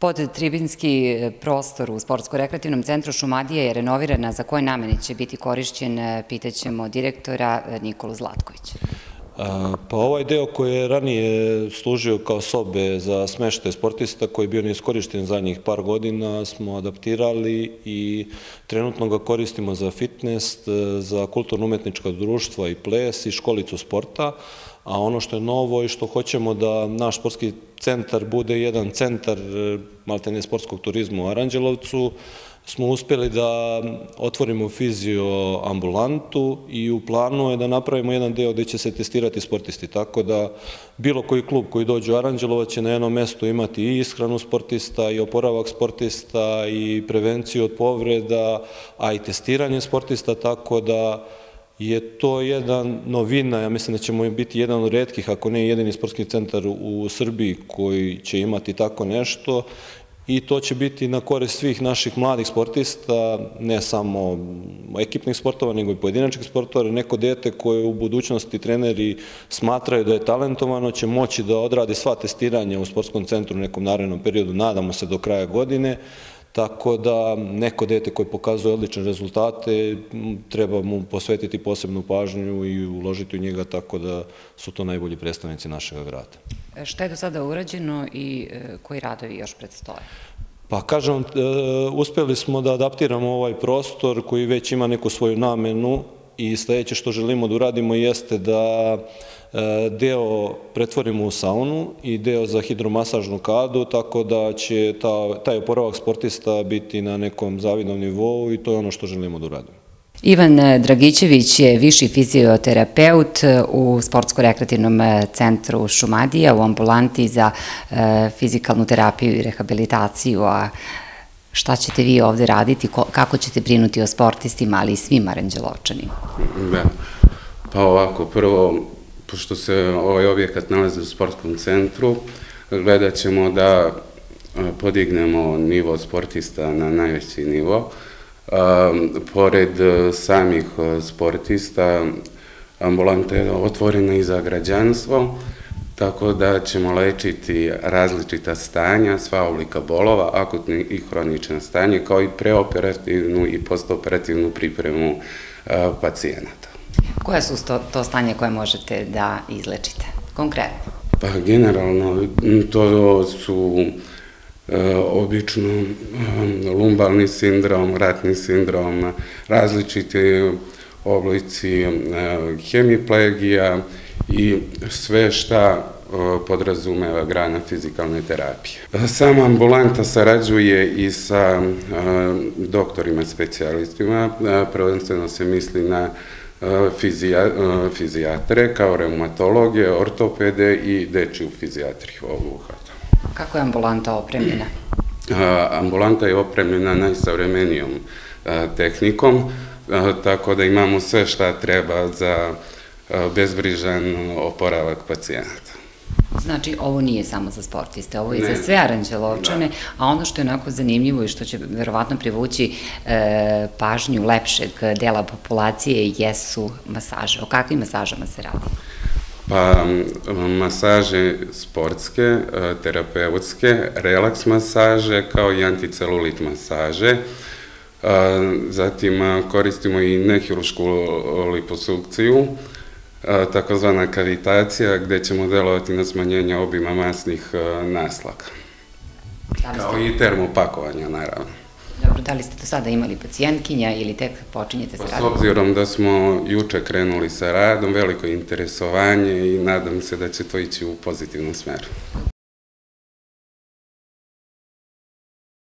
Pod tribinski prostor u Sportsko-rekreativnom centru Šumadije je renovirana za koje namene će biti korišćen, pitaćemo direktora Nikolu Zlatkovića. Pa ovaj deo koji je ranije služio kao sobe za smešte sportista, koji je bio neiskorišten zadnjih par godina, smo adaptirali i trenutno ga koristimo za fitness, za kulturno-umetnička društva i ples i školicu sporta, a ono što je novo i što hoćemo da naš sportski centar bude jedan centar maltene sportskog turizma u Aranđelovcu, smo uspjeli da otvorimo fizio ambulantu i u planu je da napravimo jedan deo gde će se testirati sportisti, tako da bilo koji klub koji dođe u Aranđelova će na jednom mestu imati i ishranu sportista i oporavak sportista i prevenciju od povreda, a i testiranje sportista, tako da je to jedan novina, ja mislim da ćemo biti jedan od redkih, ako ne jedini sportski centar u Srbiji koji će imati tako nešto i to će biti na korist svih naših mladih sportista, ne samo ekipnih sportova, nego i pojedinačnih sportova, neko dete koje u budućnosti treneri smatraju da je talentovano, će moći da odradi sva testiranja u sportskom centru u nekom narednom periodu, nadamo se do kraja godine, Tako da neko dete koje pokazuje odlične rezultate treba mu posvetiti posebnu pažnju i uložiti u njega tako da su to najbolji predstavnici našeg grada. Šta je do sada urađeno i e, koji radovi još predstoje? Pa kažem, e, uspeli smo da adaptiramo ovaj prostor koji već ima neku svoju namenu i sledeće što želimo da uradimo jeste da e, deo pretvorimo u saunu i deo za hidromasažnu kadu, tako da će ta, taj oporavak sportista biti na nekom zavidnom nivou i to je ono što želimo da uradimo. Ivan Dragićević je viši fizioterapeut u Sportsko-rekreativnom centru Šumadija u ambulanti za e, fizikalnu terapiju i rehabilitaciju, a Šta ćete vi ovde raditi, kako ćete brinuti o sportistima, ali i svim aranđelovčanima? Da, pa ovako, prvo, pošto se ovaj objekat nalazi u sportskom centru, gledat ćemo da podignemo nivo sportista na najveći nivo. Pored samih sportista, ambulanta je otvorena i za građanstvo, tako da ćemo lečiti različita stanja, sva oblika bolova, akutni i hronična stanje, kao i preoperativnu i postoperativnu pripremu pacijenata. Koje su to, to stanje koje možete da izlečite, konkretno? Pa generalno to su obično lumbalni sindrom, ratni sindrom, različiti oblici hemiplegija, i sve šta podrazumeva grana fizikalne terapije. Sama ambulanta sarađuje i sa doktorima specijalistima, prvenstveno se misli na fizija, fizijatre kao reumatologe, ortopede i dečiju fizijatriju obuhvata. Kako je ambulanta opremljena? Ambulanta je opremljena najsavremenijom tehnikom, tako da imamo sve šta treba za bezbrižan oporavak pacijenata. Znači, ovo nije samo za sportiste, ovo je ne. za sve aranđelovčane, da. a ono što je onako zanimljivo i što će verovatno privući e, pažnju lepšeg dela populacije jesu masaže. O kakvim masažama se radi? Pa, masaže sportske, e, terapeutske, relaks masaže, kao i anticelulit masaže. E, zatim koristimo i nehirušku liposukciju, takozvana kavitacija gde ćemo delovati na smanjenje obima masnih naslaka. Da Kao i termopakovanja, naravno. Dobro, da li ste do sada imali pacijentkinja ili tek počinjete sa radom? Pa s obzirom da smo juče krenuli sa radom, veliko interesovanje i nadam se da će to ići u pozitivnom smeru.